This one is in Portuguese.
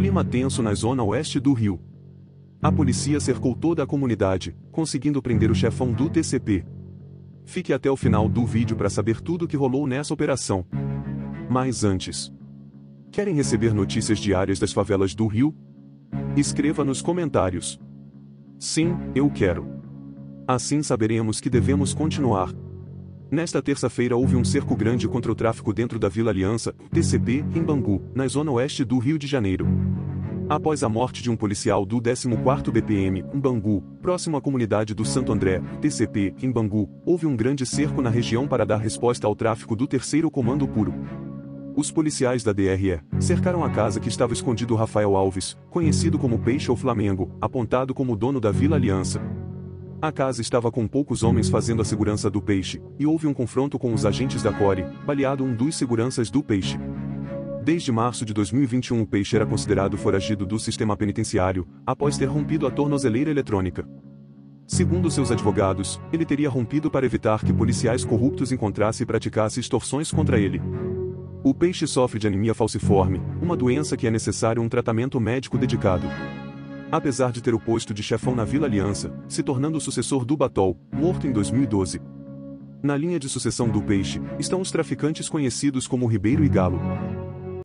Clima tenso na zona oeste do Rio. A polícia cercou toda a comunidade, conseguindo prender o chefão do TCP. Fique até o final do vídeo para saber tudo o que rolou nessa operação. Mas antes, querem receber notícias diárias das favelas do Rio? Escreva nos comentários. Sim, eu quero. Assim saberemos que devemos continuar. Nesta terça-feira houve um cerco grande contra o tráfico dentro da Vila Aliança, TCP, em Bangu, na zona oeste do Rio de Janeiro. Após a morte de um policial do 14º BPM, em Bangu, próximo à comunidade do Santo André, TCP, em Bangu, houve um grande cerco na região para dar resposta ao tráfico do terceiro Comando Puro. Os policiais da DRE cercaram a casa que estava escondido Rafael Alves, conhecido como Peixe ou Flamengo, apontado como dono da Vila Aliança. A casa estava com poucos homens fazendo a segurança do peixe, e houve um confronto com os agentes da Core, baleado um dos seguranças do peixe. Desde março de 2021 o peixe era considerado foragido do sistema penitenciário, após ter rompido a tornozeleira eletrônica. Segundo seus advogados, ele teria rompido para evitar que policiais corruptos encontrassem e praticassem extorsões contra ele. O peixe sofre de anemia falciforme, uma doença que é necessário um tratamento médico dedicado apesar de ter o posto de chefão na Vila Aliança, se tornando o sucessor do Batol, morto em 2012. Na linha de sucessão do Peixe, estão os traficantes conhecidos como Ribeiro e Galo.